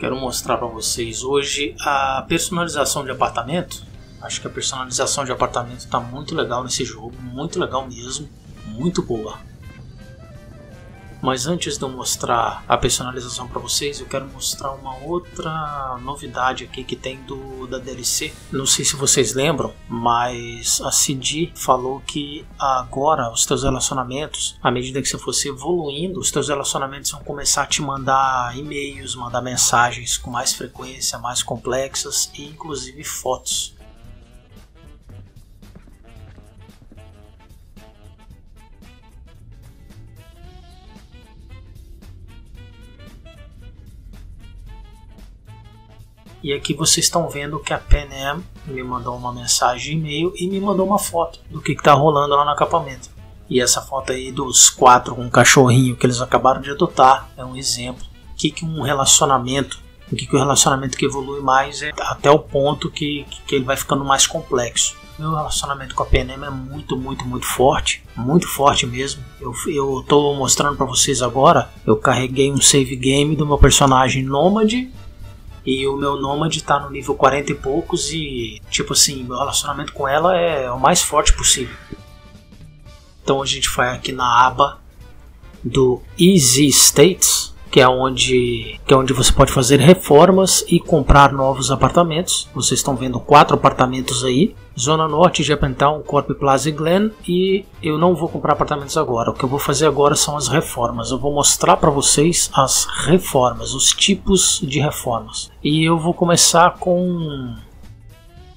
Quero mostrar para vocês hoje a personalização de apartamento. Acho que a personalização de apartamento está muito legal nesse jogo, muito legal mesmo, muito boa. Mas antes de eu mostrar a personalização para vocês, eu quero mostrar uma outra novidade aqui que tem do da DLC. Não sei se vocês lembram, mas a CD falou que agora os teus relacionamentos, à medida que você fosse evoluindo, os teus relacionamentos vão começar a te mandar e-mails, mandar mensagens com mais frequência, mais complexas e inclusive fotos. E aqui vocês estão vendo que a Penem me mandou uma mensagem e-mail e me mandou uma foto do que está rolando lá no acampamento. E essa foto aí dos quatro com um cachorrinho que eles acabaram de adotar é um exemplo. O que, que um relacionamento, o que, que o relacionamento que evolui mais é até o ponto que, que ele vai ficando mais complexo. Meu relacionamento com a Penem é muito, muito, muito forte, muito forte mesmo. Eu, eu mostrando para vocês agora. Eu carreguei um save game do meu personagem Nômade e o meu Nômade tá no nível 40 e poucos e, tipo assim, meu relacionamento com ela é o mais forte possível. Então a gente vai aqui na aba do Easy States, que é onde, que é onde você pode fazer reformas e comprar novos apartamentos. Vocês estão vendo quatro apartamentos aí. Zona Norte, Japantown, Corp Plaza e Glen. E eu não vou comprar apartamentos agora. O que eu vou fazer agora são as reformas. Eu vou mostrar para vocês as reformas, os tipos de reformas. E eu vou começar com.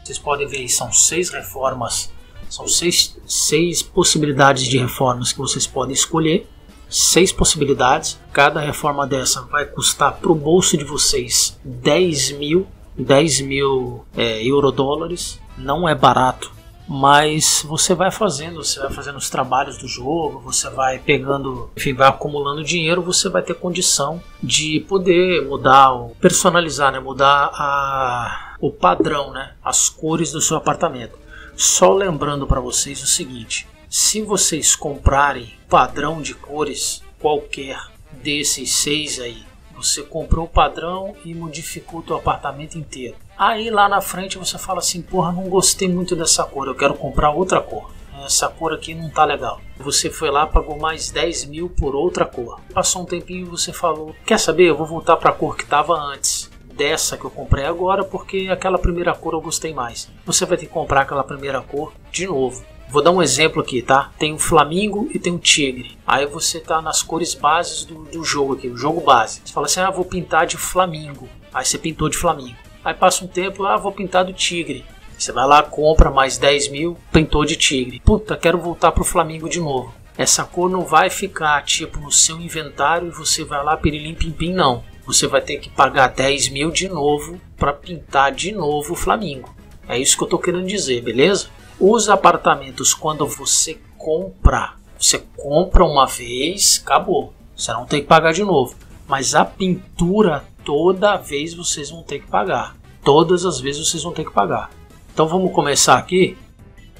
Vocês podem ver aí, são seis reformas. São seis, seis possibilidades de reformas que vocês podem escolher seis possibilidades. Cada reforma dessa vai custar para o bolso de vocês 10 mil, 10 mil é, euro-dólares. Não é barato, mas você vai fazendo, você vai fazendo os trabalhos do jogo, você vai pegando, enfim, vai acumulando dinheiro, você vai ter condição de poder mudar, personalizar, né, mudar a, o padrão, né, as cores do seu apartamento. Só lembrando para vocês o seguinte: se vocês comprarem padrão de cores qualquer desses seis aí, você comprou o padrão e modificou o apartamento inteiro. Aí lá na frente você fala assim, porra, não gostei muito dessa cor, eu quero comprar outra cor. Essa cor aqui não tá legal. Você foi lá, pagou mais 10 mil por outra cor. Passou um tempinho e você falou, quer saber, eu vou voltar para a cor que estava antes dessa que eu comprei agora porque aquela primeira cor eu gostei mais. Você vai ter que comprar aquela primeira cor de novo. Vou dar um exemplo aqui, tá? Tem um Flamingo e tem um Tigre. Aí você tá nas cores bases do, do jogo aqui, o jogo base. Você fala assim, ah, vou pintar de Flamingo. Aí você pintou de Flamingo. Aí passa um tempo, ah, vou pintar do Tigre. Você vai lá, compra mais 10 mil, pintou de Tigre. Puta, quero voltar pro Flamingo de novo. Essa cor não vai ficar tipo no seu inventário e você vai lá pirilim pim pim, não. Você vai ter que pagar 10 mil de novo para pintar de novo o Flamingo. É isso que eu tô querendo dizer, beleza? Os apartamentos, quando você compra, você compra uma vez, acabou. Você não tem que pagar de novo. Mas a pintura, toda vez vocês vão ter que pagar. Todas as vezes vocês vão ter que pagar. Então vamos começar aqui.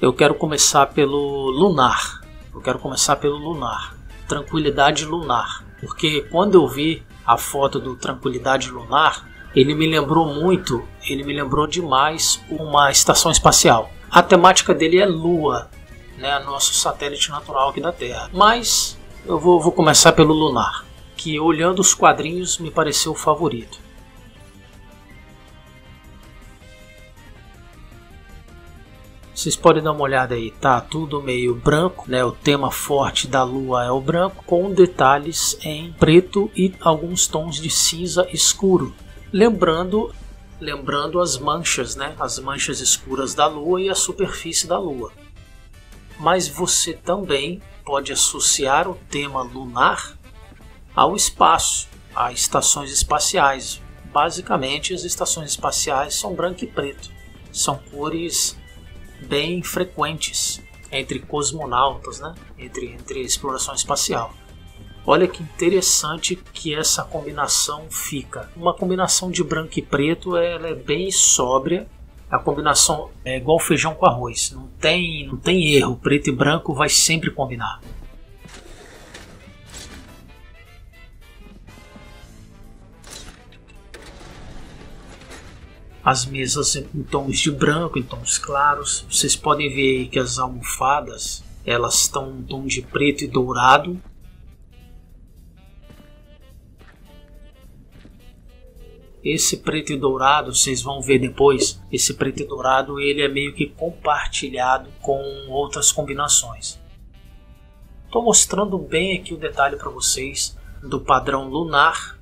Eu quero começar pelo lunar. Eu quero começar pelo lunar. Tranquilidade lunar. Porque quando eu vi a foto do Tranquilidade Lunar, ele me lembrou muito, ele me lembrou demais uma estação espacial. A temática dele é Lua, né, nosso satélite natural aqui da Terra. Mas eu vou, vou começar pelo lunar, que olhando os quadrinhos me pareceu o favorito. Vocês podem dar uma olhada aí, tá tudo meio branco, né? O tema forte da lua é o branco, com detalhes em preto e alguns tons de cinza escuro. Lembrando lembrando as manchas, né? As manchas escuras da Lua e a superfície da Lua. Mas você também pode associar o tema lunar ao espaço, a estações espaciais. Basicamente, as estações espaciais são branco e preto. São cores bem frequentes entre cosmonautas, né? entre, entre exploração espacial. Olha que interessante que essa combinação fica. Uma combinação de branco e preto ela é bem sóbria. A combinação é igual feijão com arroz. Não tem, não tem erro. Preto e branco vai sempre combinar. As mesas em tons de branco, em tons claros. Vocês podem ver que as almofadas elas estão em tom de preto e dourado. Esse preto e dourado, vocês vão ver depois, esse preto e dourado ele é meio que compartilhado com outras combinações. Estou mostrando bem aqui o detalhe para vocês do padrão lunar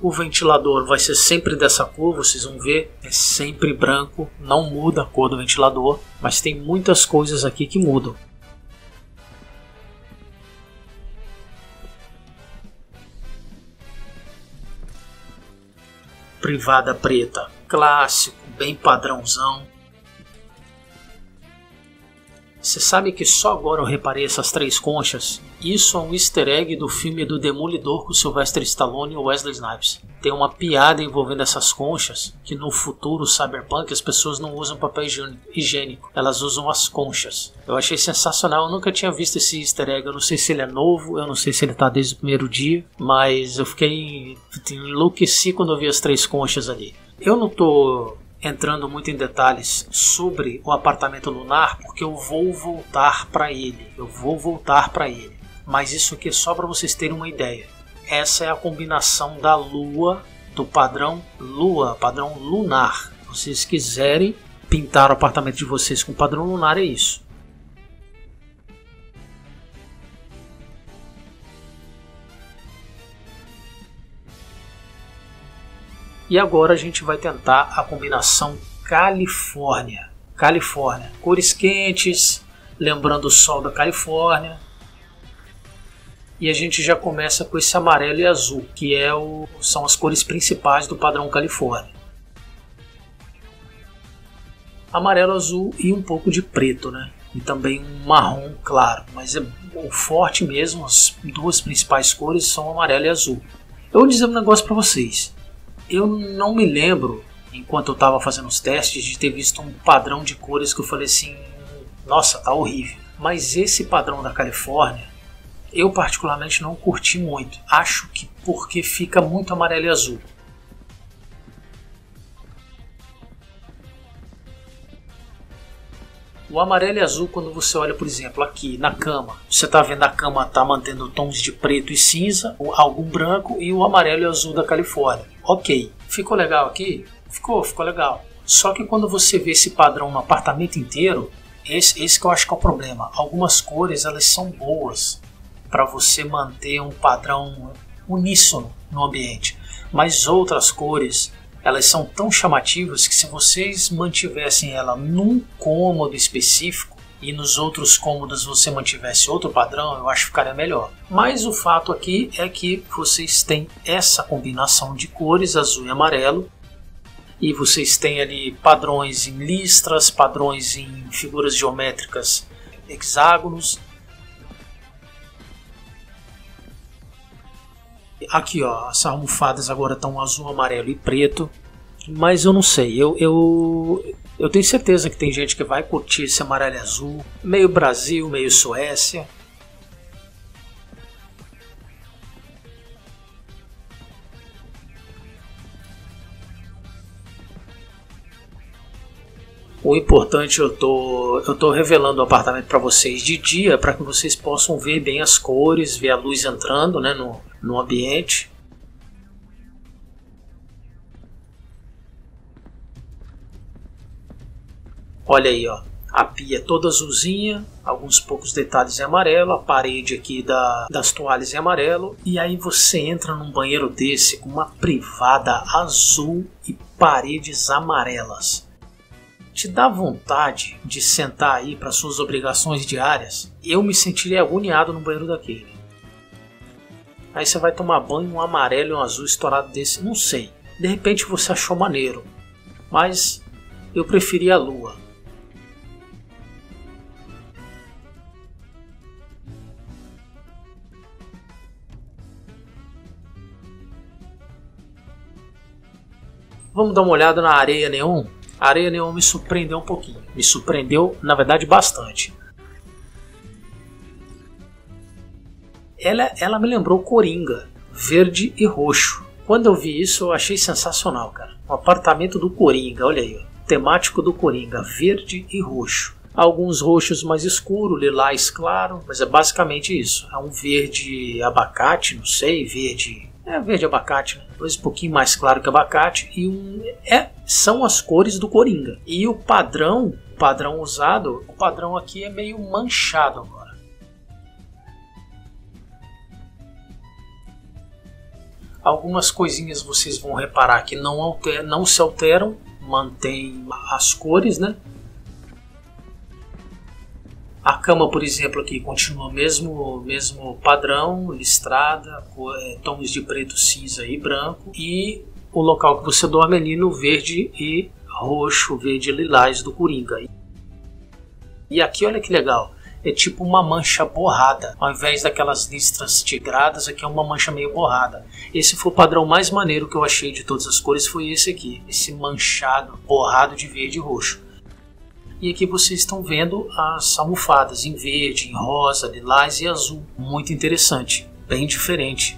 O ventilador vai ser sempre dessa cor, vocês vão ver, é sempre branco, não muda a cor do ventilador, mas tem muitas coisas aqui que mudam. Privada preta, clássico, bem padrãozão. Você sabe que só agora eu reparei essas três conchas? Isso é um easter egg do filme do Demolidor com Sylvester Stallone e Wesley Snipes. Tem uma piada envolvendo essas conchas que no futuro cyberpunk as pessoas não usam papel higiênico, elas usam as conchas. Eu achei sensacional, eu nunca tinha visto esse easter egg, eu não sei se ele é novo, eu não sei se ele tá desde o primeiro dia, mas eu fiquei enlouqueci quando eu vi as três conchas ali. Eu não tô entrando muito em detalhes sobre o apartamento lunar, porque eu vou voltar para ele. Eu vou voltar para ele. Mas isso aqui é só para vocês terem uma ideia. Essa é a combinação da lua do padrão lua, padrão lunar. Se vocês quiserem pintar o apartamento de vocês com padrão lunar é isso. E agora a gente vai tentar a combinação Califórnia. Califórnia, cores quentes, lembrando o sol da Califórnia. E a gente já começa com esse amarelo e azul, que é o, são as cores principais do padrão Califórnia. Amarelo, azul e um pouco de preto, né? E também um marrom claro, mas é o forte mesmo, as duas principais cores são amarelo e azul. Eu vou dizer um negócio para vocês eu não me lembro, enquanto eu estava fazendo os testes, de ter visto um padrão de cores que eu falei assim: nossa, tá horrível. Mas esse padrão da Califórnia, eu particularmente não curti muito. Acho que porque fica muito amarelo e azul. O amarelo e azul, quando você olha, por exemplo, aqui na cama, você está vendo a cama tá mantendo tons de preto e cinza, algum branco e o amarelo e azul da Califórnia. Ok, ficou legal aqui? Ficou, ficou legal. Só que quando você vê esse padrão no apartamento inteiro, esse, esse que eu acho que é o problema. Algumas cores elas são boas para você manter um padrão uníssono no ambiente, mas outras cores elas são tão chamativas que se vocês mantivessem ela num cômodo específico e nos outros cômodos você mantivesse outro padrão, eu acho que ficaria melhor. Mas o fato aqui é que vocês têm essa combinação de cores azul e amarelo e vocês têm ali padrões em listras, padrões em figuras geométricas, hexágonos. Aqui ó, as almofadas agora estão azul, amarelo e preto. Mas eu não sei, eu, eu, eu tenho certeza que tem gente que vai curtir esse amarelo e azul, meio Brasil, meio Suécia. O importante eu tô eu tô revelando o apartamento para vocês de dia para que vocês possam ver bem as cores, ver a luz entrando, né, no, no ambiente. Olha aí, ó. A pia é toda azulzinha, alguns poucos detalhes em amarelo, a parede aqui da, das toalhas em amarelo. E aí você entra num banheiro desse com uma privada azul e paredes amarelas. Te dá vontade de sentar aí para suas obrigações diárias? Eu me sentiria agoniado no banheiro daquele. Aí você vai tomar banho um amarelo e um azul estourado desse, não sei. De repente você achou maneiro, mas eu preferia a lua. Vamos dar uma olhada na areia neon? A areia neon me surpreendeu um pouquinho. Me surpreendeu, na verdade, bastante. ela, ela me lembrou Coringa, verde e roxo. Quando eu vi isso, eu achei sensacional, cara. O apartamento do Coringa, olha aí, ó. temático do Coringa, verde e roxo. Alguns roxos mais escuros, lilás claro, mas é basicamente isso. É um verde abacate, não sei, verde. É verde abacate? Dois um pouquinho mais claro que abacate e um é são as cores do Coringa. E o padrão, padrão usado, o padrão aqui é meio manchado agora. Algumas coisinhas vocês vão reparar que não, alter, não se alteram, mantém as cores, né? A cama, por exemplo, aqui continua mesmo mesmo padrão, listrada, é, tons de preto, cinza e branco. E o local que você dorme ali no verde e roxo, verde lilás do Coringa. E aqui, olha que legal, é tipo uma mancha borrada. Ao invés daquelas listras tigradas, aqui é uma mancha meio borrada. Esse foi o padrão mais maneiro que eu achei de todas as cores, foi esse aqui. Esse manchado, borrado de verde e roxo. E aqui vocês estão vendo as almofadas em verde, em rosa, lilás e azul. Muito interessante, bem diferente.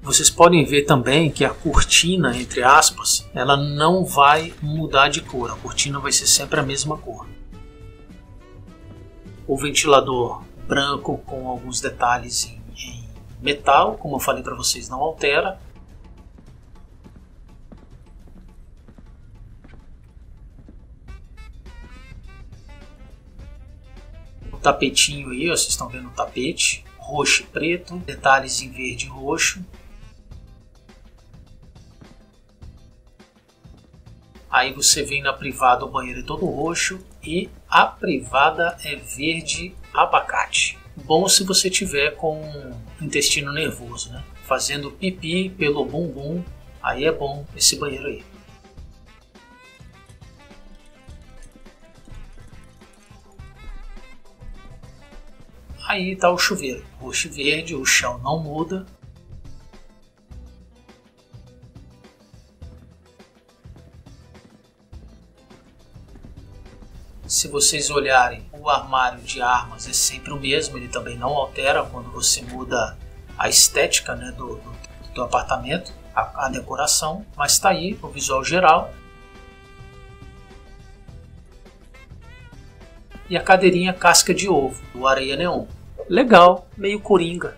Vocês podem ver também que a cortina, entre aspas, ela não vai mudar de cor. A cortina vai ser sempre a mesma cor o ventilador branco com alguns detalhes em, em metal, como eu falei para vocês, não altera. O tapetinho aí, vocês estão vendo o tapete, roxo e preto, detalhes em verde e roxo. Aí você vem na privada, o banheiro é todo roxo e a privada é verde abacate. Bom se você tiver com intestino nervoso, né? Fazendo pipi pelo bumbum, aí é bom esse banheiro aí. Aí está o chuveiro, roxo e verde, o chão não muda, Se vocês olharem, o armário de armas é sempre o mesmo, ele também não altera quando você muda a estética né, do, do, do apartamento, a, a decoração, mas está aí o visual geral. E a cadeirinha casca de ovo, do Areia Neon. Legal, meio coringa.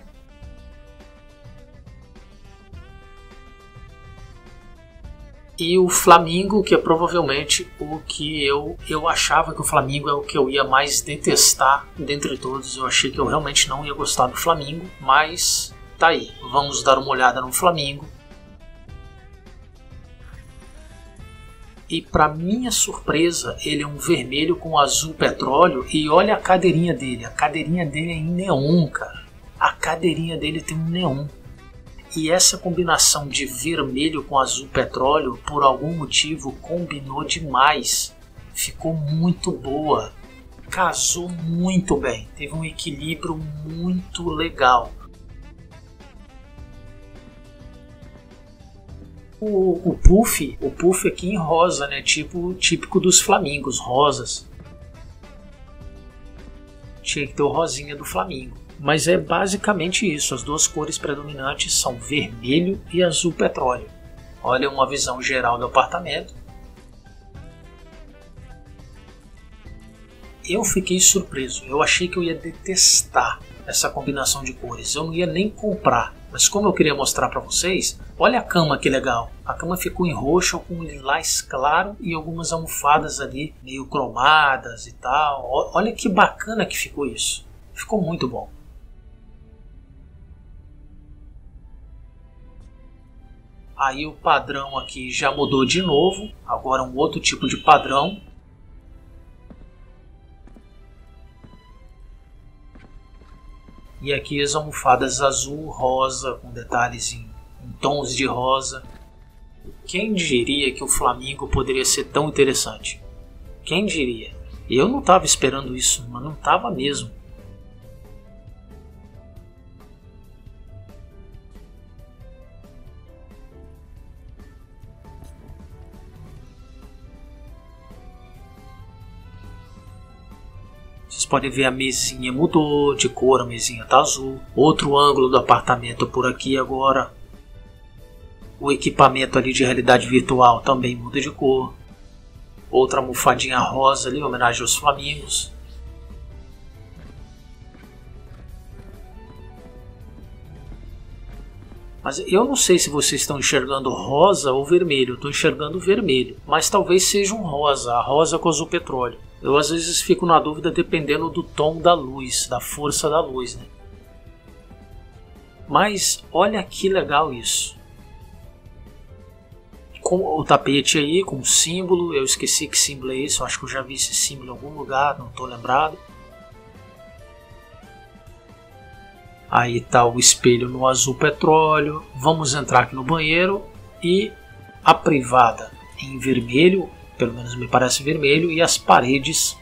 E o Flamengo, que é provavelmente o que eu, eu achava que o Flamengo é o que eu ia mais detestar dentre todos. Eu achei que eu realmente não ia gostar do Flamengo, mas tá aí. Vamos dar uma olhada no Flamengo. E para minha surpresa, ele é um vermelho com azul petróleo e olha a cadeirinha dele. A cadeirinha dele é em neon, cara. A cadeirinha dele tem um neon. E essa combinação de vermelho com azul petróleo, por algum motivo, combinou demais. Ficou muito boa. Casou muito bem. Teve um equilíbrio muito legal. O, o puff, o puff aqui em rosa, né? Tipo típico dos flamingos, rosas. Tinha que ter o rosinha do flamingo. Mas é basicamente isso. As duas cores predominantes são vermelho e azul petróleo. Olha uma visão geral do apartamento. Eu fiquei surpreso. Eu achei que eu ia detestar essa combinação de cores. Eu não ia nem comprar. Mas como eu queria mostrar para vocês, olha a cama que legal. A cama ficou em roxo com lilás claro e algumas almofadas ali meio cromadas e tal. Olha que bacana que ficou isso. Ficou muito bom. Aí o padrão aqui já mudou de novo, agora um outro tipo de padrão. E aqui as almofadas azul, rosa, com detalhes em, em tons de rosa. Quem diria que o Flamengo poderia ser tão interessante? Quem diria? Eu não estava esperando isso, mas não estava mesmo. Podem ver a mesinha mudou de cor, a mesinha tá azul. Outro ângulo do apartamento por aqui agora. O equipamento ali de realidade virtual também muda de cor. Outra almofadinha rosa ali, em homenagem aos flamingos. Mas eu não sei se vocês estão enxergando rosa ou vermelho. Estou enxergando vermelho. Mas talvez seja um rosa, a rosa com azul petróleo. Eu às vezes fico na dúvida dependendo do tom da luz, da força da luz, né? Mas olha que legal isso. Com o tapete aí, com o símbolo, eu esqueci que símbolo é esse, eu acho que eu já vi esse símbolo em algum lugar, não estou lembrado. Aí está o espelho no azul petróleo. Vamos entrar aqui no banheiro e a privada em vermelho, pelo menos me parece vermelho, e as paredes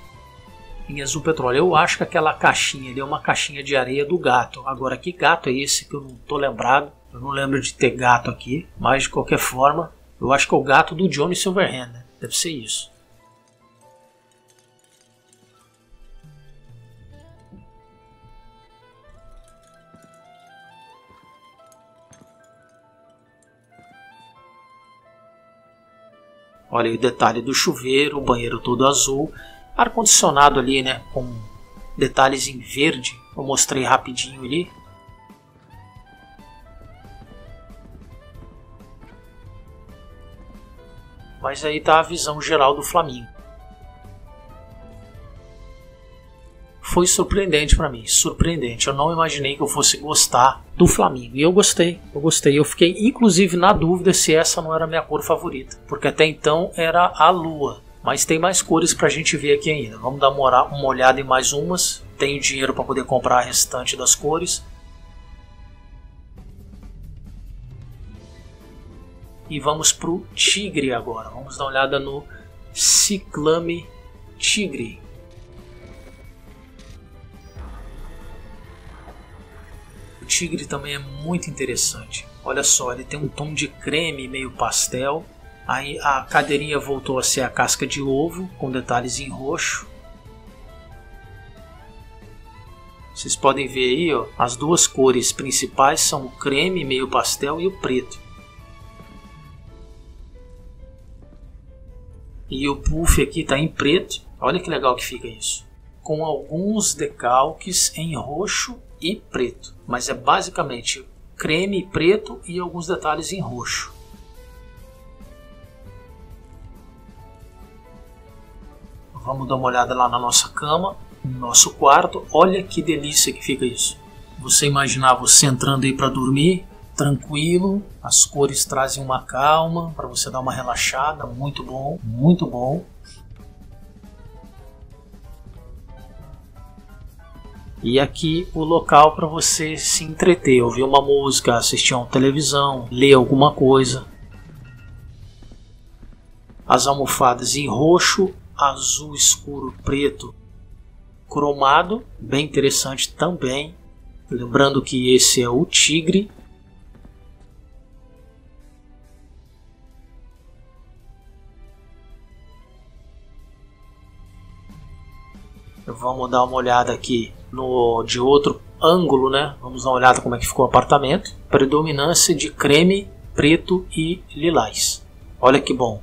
em azul petróleo. Eu acho que aquela caixinha ali é uma caixinha de areia do gato. Agora, que gato é esse que eu não estou lembrado? Eu não lembro de ter gato aqui, mas de qualquer forma, eu acho que é o gato do Johnny Silverhand. Né? Deve ser isso. Olha aí o detalhe do chuveiro, o banheiro todo azul, ar-condicionado ali, né, com detalhes em verde. Eu mostrei rapidinho ali. Mas aí tá a visão geral do Flamengo. Foi surpreendente para mim, surpreendente. Eu não imaginei que eu fosse gostar do Flamengo. E eu gostei, eu gostei. Eu fiquei inclusive na dúvida se essa não era a minha cor favorita, porque até então era a lua. Mas tem mais cores pra gente ver aqui ainda. Vamos dar uma olhada em mais umas. Tenho dinheiro para poder comprar a restante das cores. E vamos pro tigre agora. Vamos dar uma olhada no Ciclame Tigre. Tigre também é muito interessante. Olha só, ele tem um tom de creme meio pastel. Aí a cadeirinha voltou a ser a casca de ovo com detalhes em roxo. Vocês podem ver aí, ó, as duas cores principais são o creme meio pastel e o preto. E o puff aqui está em preto. Olha que legal que fica isso. Com alguns decalques em roxo e preto, mas é basicamente creme preto e alguns detalhes em roxo. Vamos dar uma olhada lá na nossa cama, no nosso quarto. Olha que delícia que fica isso. Você imaginar você entrando aí para dormir, tranquilo, as cores trazem uma calma para você dar uma relaxada, muito bom, muito bom. E aqui o local para você se entreter, ouvir uma música, assistir uma televisão, ler alguma coisa. As almofadas em roxo, azul escuro, preto, cromado, bem interessante também. Lembrando que esse é o tigre. Vamos dar uma olhada aqui no, de outro ângulo, né? Vamos dar uma olhada como é que ficou o apartamento. Predominância de creme, preto e lilás. Olha que bom.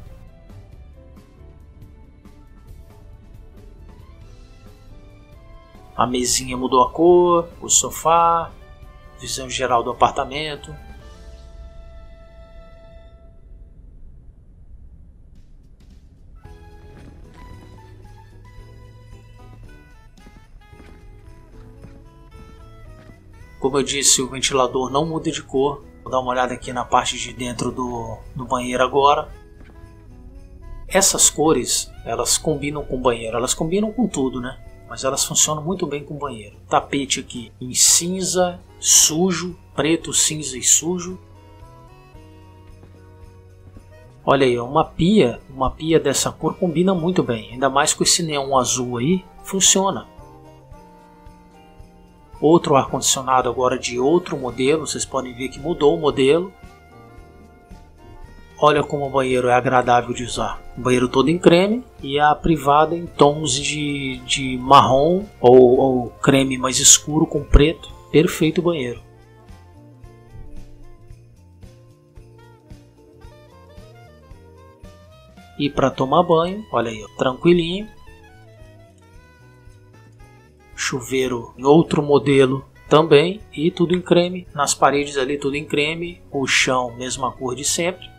A mesinha mudou a cor, o sofá, visão geral do apartamento. Como eu disse, o ventilador não muda de cor. Vou dar uma olhada aqui na parte de dentro do, do banheiro agora. Essas cores, elas combinam com o banheiro, elas combinam com tudo, né? Mas elas funcionam muito bem com o banheiro. Tapete aqui em cinza, sujo, preto, cinza e sujo. Olha aí, uma pia, uma pia dessa cor combina muito bem, ainda mais com esse neon azul aí, funciona. Outro ar-condicionado agora de outro modelo, vocês podem ver que mudou o modelo. olha como o banheiro é agradável de usar. O banheiro todo em creme e a privada em tons de, de marrom ou, ou creme mais escuro com preto. Perfeito banheiro. E para tomar banho, olha aí, tranquilinho. Chuveiro em outro modelo também e tudo em creme. Nas paredes ali tudo em creme, o chão mesma cor de sempre.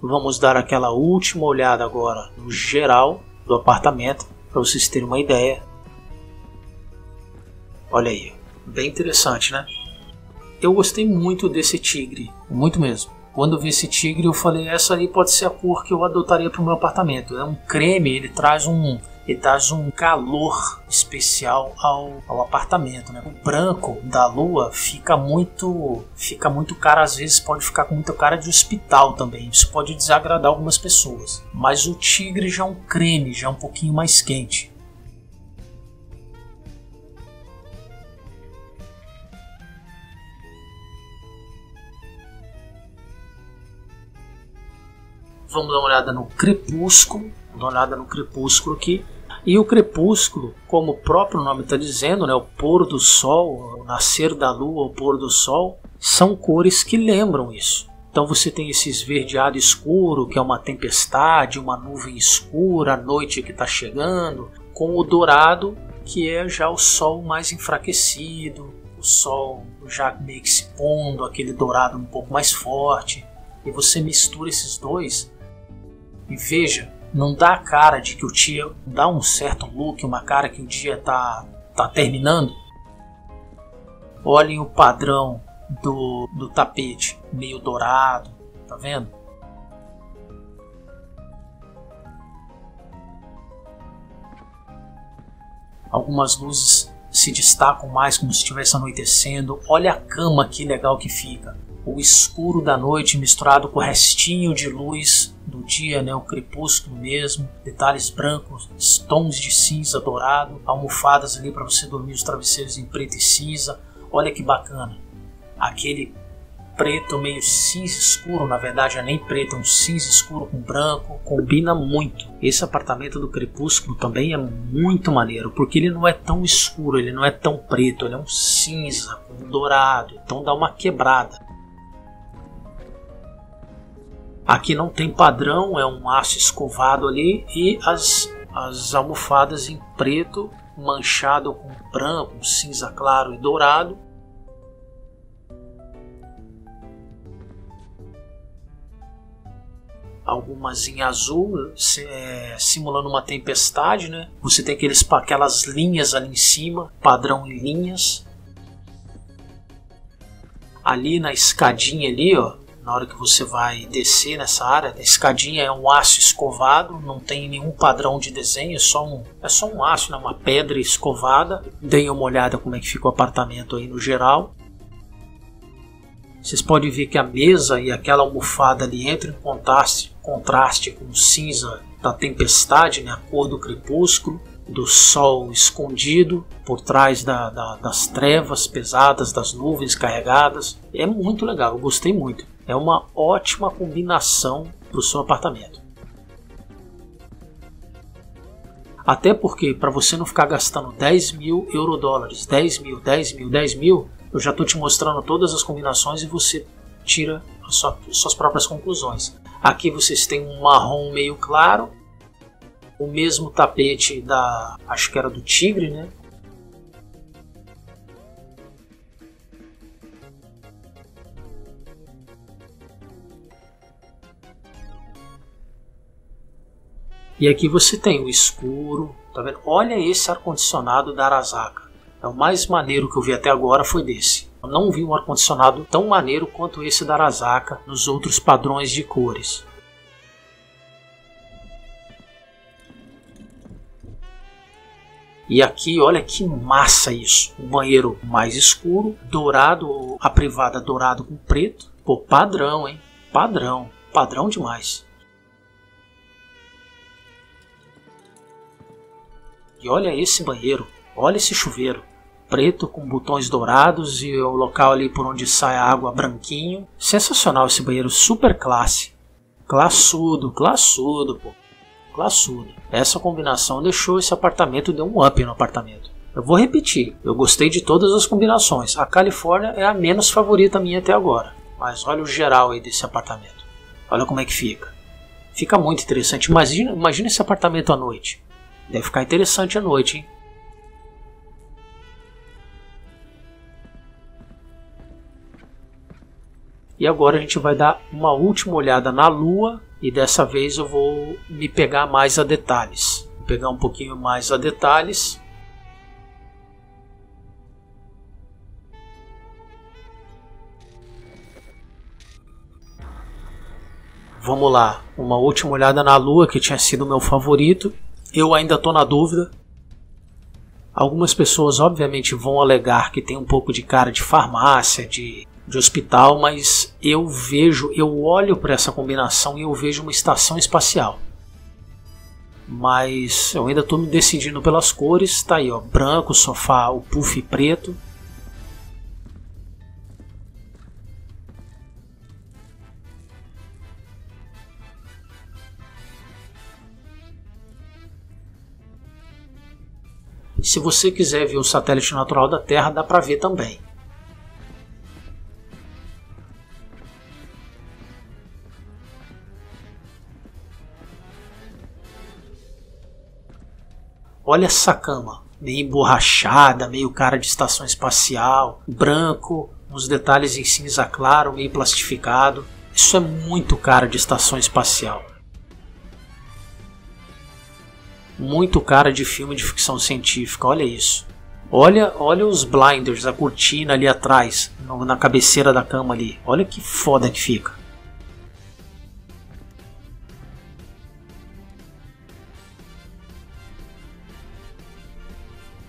Vamos dar aquela última olhada agora no geral do apartamento para vocês terem uma ideia. Olha aí, bem interessante, né? Eu gostei muito desse tigre, muito mesmo. Quando eu vi esse tigre, eu falei: essa aí pode ser a cor que eu adotaria para o meu apartamento. É um creme, ele traz um, ele traz um calor especial ao, ao apartamento. Né? O branco da lua fica muito fica muito cara, às vezes pode ficar com muita cara de hospital também. Isso pode desagradar algumas pessoas. Mas o tigre já é um creme, já é um pouquinho mais quente. Vamos dar uma olhada no crepúsculo. Dar uma olhada no crepúsculo aqui. E o crepúsculo, como o próprio nome está dizendo, né, o pôr do sol, o nascer da lua, o pôr do sol, são cores que lembram isso. Então você tem esse esverdeado escuro, que é uma tempestade, uma nuvem escura, a noite que está chegando, com o dourado, que é já o sol mais enfraquecido, o sol já meio que se pondo, aquele dourado um pouco mais forte. E você mistura esses dois e veja não dá a cara de que o dia dá um certo look, uma cara que o dia tá, tá terminando. Olhem o padrão do, do tapete, meio dourado, tá vendo? Algumas luzes se destacam mais como se estivesse anoitecendo. Olha a cama que legal que fica. O escuro da noite misturado com o restinho de luz do dia, né, o crepúsculo mesmo, detalhes brancos, tons de cinza dourado, almofadas ali para você dormir os travesseiros em preto e cinza. Olha que bacana. Aquele preto meio cinza escuro, na verdade é nem preto, é um cinza escuro com branco, combina muito. Esse apartamento do Crepúsculo também é muito maneiro, porque ele não é tão escuro, ele não é tão preto, ele é um cinza com dourado, então dá uma quebrada. Aqui não tem padrão, é um aço escovado ali e as, as almofadas em preto, manchado com branco, cinza claro e dourado. Algumas em azul, é, simulando uma tempestade, né? Você tem aqueles, aquelas linhas ali em cima, padrão em linhas. Ali na escadinha ali, ó, na hora que você vai descer nessa área. A escadinha é um aço escovado, não tem nenhum padrão de desenho, é só um, é só um aço, né, uma pedra escovada. Deem uma olhada como é que fica o apartamento aí no geral. Vocês podem ver que a mesa e aquela almofada ali entram em contraste, contraste com o cinza da tempestade, né, a cor do crepúsculo, do sol escondido por trás da, da, das trevas pesadas, das nuvens carregadas. É muito legal, eu gostei muito é uma ótima combinação para o seu apartamento. Até porque, para você não ficar gastando 10 mil euro dólares, 10 mil, 10 mil, 10 mil, eu já estou te mostrando todas as combinações e você tira as suas próprias conclusões. Aqui vocês têm um marrom meio claro, o mesmo tapete da, acho que era do tigre, né? E aqui você tem o escuro, tá vendo? Olha esse ar-condicionado da Arasaka. É o mais maneiro que eu vi até agora foi desse. Eu não vi um ar-condicionado tão maneiro quanto esse da Arasaka nos outros padrões de cores. E aqui, olha que massa isso. O banheiro mais escuro, dourado, a privada dourado com preto. Pô, padrão, hein? Padrão. Padrão demais. E olha esse banheiro, olha esse chuveiro. preto com botões dourados e o local ali por onde sai a água branquinho. Sensacional esse banheiro, super classe. Classudo, classudo, pô. Classudo. Essa combinação deixou esse apartamento, deu um up no apartamento. Eu vou repetir, eu gostei de todas as combinações. A Califórnia é a menos favorita minha até agora. Mas olha o geral aí desse apartamento. Olha como é que fica. Fica muito interessante. Imagina, imagina esse apartamento à noite. Deve ficar interessante à noite, hein? E agora a gente vai dar uma última olhada na lua e dessa vez eu vou me pegar mais a detalhes. Vou pegar um pouquinho mais a detalhes. Vamos lá, uma última olhada na lua que tinha sido meu favorito. Eu ainda estou na dúvida. Algumas pessoas, obviamente, vão alegar que tem um pouco de cara de farmácia, de de hospital, mas eu vejo, eu olho para essa combinação e eu vejo uma estação espacial. Mas eu ainda estou me decidindo pelas cores, tá aí, ó, branco, sofá, o puff preto. Se você quiser ver o satélite natural da Terra, dá para ver também. Olha essa cama, meio emborrachada, meio cara de estação espacial, branco, uns detalhes em cinza claro, meio plastificado. Isso é muito cara de estação espacial. Muito cara de filme de ficção científica, olha isso. Olha, olha os blinders, a cortina ali atrás, na cabeceira da cama ali. Olha que foda que fica.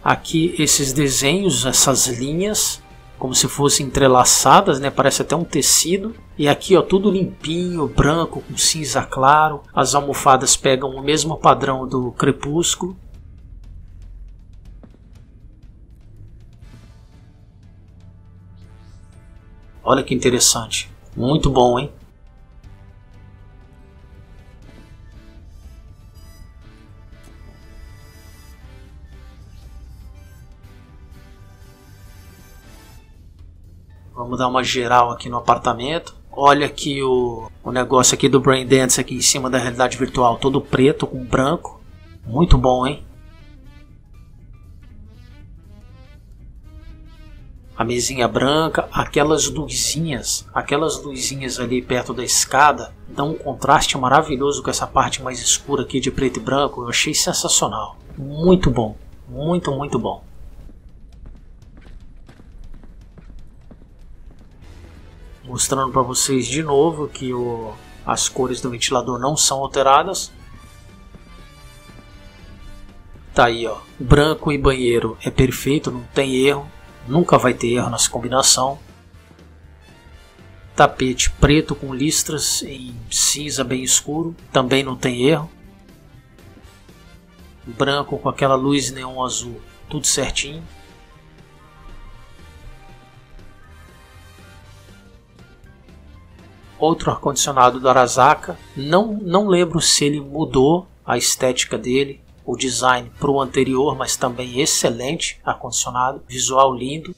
Aqui esses desenhos, essas linhas, como se fossem entrelaçadas, né? Parece até um tecido. E aqui, ó, tudo limpinho, branco com cinza claro. As almofadas pegam o mesmo padrão do crepúsculo. Olha que interessante. Muito bom, hein? Vamos dar uma geral aqui no apartamento. Olha aqui o, o negócio aqui do Brain Dance aqui em cima da realidade virtual, todo preto com branco. Muito bom, hein? A mesinha branca, aquelas luzinhas, aquelas luzinhas ali perto da escada dão um contraste maravilhoso com essa parte mais escura aqui de preto e branco. Eu achei sensacional. Muito bom. Muito, muito bom. Mostrando para vocês de novo que o, as cores do ventilador não são alteradas. Tá aí, ó. Branco e banheiro é perfeito, não tem erro. Nunca vai ter erro nessa combinação. Tapete preto com listras em cinza bem escuro, também não tem erro. Branco com aquela luz neon azul, tudo certinho. Outro ar-condicionado do Arasaka. Não, não lembro se ele mudou a estética dele, o design para o anterior, mas também excelente ar-condicionado, visual lindo.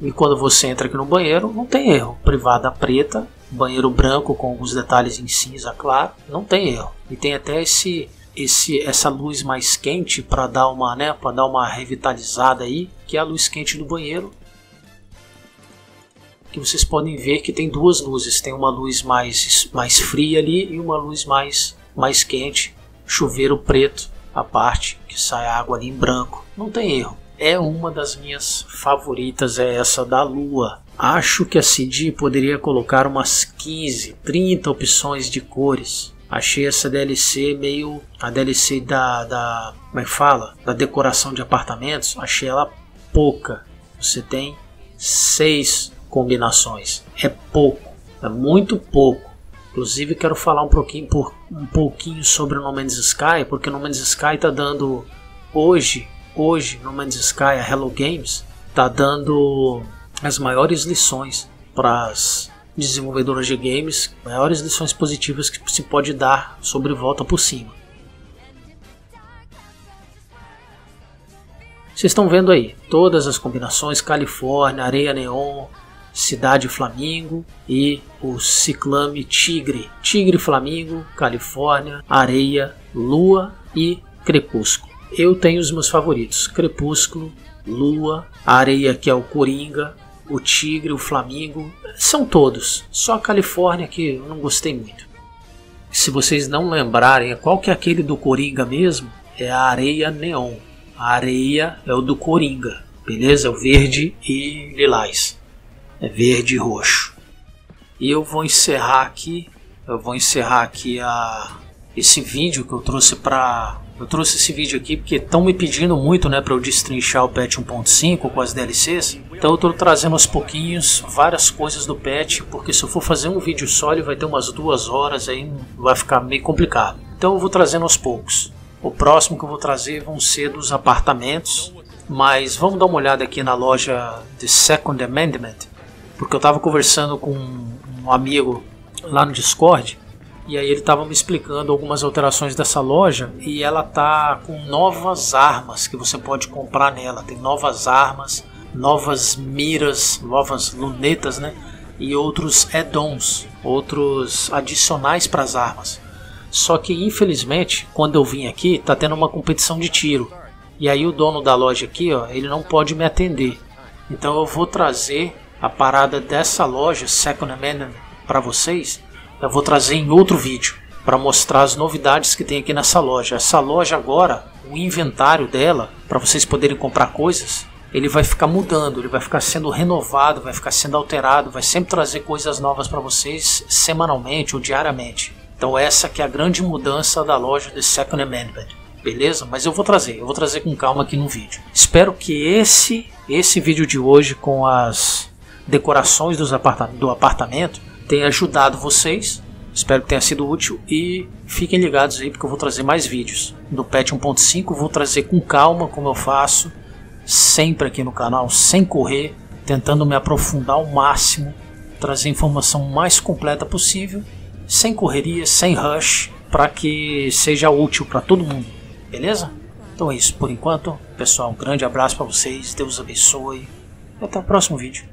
E quando você entra aqui no banheiro, não tem erro. Privada preta, banheiro branco com alguns detalhes em cinza claro, não tem erro. E tem até esse esse essa luz mais quente para dar uma, né, para dar uma revitalizada aí, que é a luz quente do banheiro que vocês podem ver que tem duas luzes, tem uma luz mais, mais fria ali e uma luz mais, mais quente, chuveiro preto, a parte que sai água ali em branco, não tem erro. É uma das minhas favoritas, é essa da lua. Acho que a CD poderia colocar umas 15, 30 opções de cores. Achei essa DLC meio a DLC da, da como é que fala? Da decoração de apartamentos, achei ela pouca. Você tem seis combinações. É pouco, é muito pouco. Inclusive quero falar um pouquinho, por, um pouquinho sobre o No Man's Sky, porque o No Man's Sky está dando hoje hoje no Man's Sky a Hello Games está dando as maiores lições para as desenvolvedoras de games, maiores lições positivas que se pode dar sobre volta por cima. Vocês estão vendo aí todas as combinações: Califórnia, Areia Neon, Cidade Flamingo e o Ciclame Tigre. Tigre Flamingo, Califórnia, Areia, Lua e Crepúsculo. Eu tenho os meus favoritos: Crepúsculo, Lua, Areia que é o Coringa, o Tigre, o Flamingo, são todos. Só a Califórnia que eu não gostei muito. Se vocês não lembrarem, qual que é aquele do Coringa mesmo? É a areia neon. A areia é o do Coringa, beleza? O verde e lilás. É verde e roxo. E eu vou encerrar aqui, eu vou encerrar aqui a esse vídeo que eu trouxe para eu trouxe esse vídeo aqui porque estão me pedindo muito, né, para eu destrinchar o patch 1.5 com as DLCs. Então eu estou trazendo aos pouquinhos várias coisas do patch, porque se eu for fazer um vídeo só ele vai ter umas duas horas, aí vai ficar meio complicado. Então eu vou trazendo aos poucos. O próximo que eu vou trazer vão ser dos apartamentos, mas vamos dar uma olhada aqui na loja de Second Amendment, porque eu estava conversando com um amigo lá no Discord e aí ele estava me explicando algumas alterações dessa loja e ela tá com novas armas que você pode comprar nela. Tem novas armas, novas miras, novas lunetas, né? E outros add-ons, outros adicionais para as armas. Só que infelizmente, quando eu vim aqui, tá tendo uma competição de tiro. E aí o dono da loja aqui, ó, ele não pode me atender. Então eu vou trazer a parada dessa loja Second Amendment para vocês eu vou trazer em outro vídeo para mostrar as novidades que tem aqui nessa loja. Essa loja agora, o inventário dela, para vocês poderem comprar coisas, ele vai ficar mudando, ele vai ficar sendo renovado, vai ficar sendo alterado, vai sempre trazer coisas novas para vocês semanalmente ou diariamente. Então essa que é a grande mudança da loja de Second Amendment. Beleza? Mas eu vou trazer, eu vou trazer com calma aqui no vídeo. Espero que esse esse vídeo de hoje com as decorações dos do apartamento tenha ajudado vocês. Espero que tenha sido útil e fiquem ligados aí porque eu vou trazer mais vídeos do Pet 1.5. Vou trazer com calma, como eu faço sempre aqui no canal, sem correr, tentando me aprofundar ao máximo, trazer informação mais completa possível, sem correria, sem rush, para que seja útil para todo mundo. Beleza? Então é isso por enquanto. Pessoal, um grande abraço para vocês. Deus abençoe. Até o próximo vídeo.